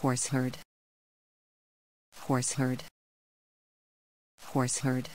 horse herd. Horse herd. Horse herd.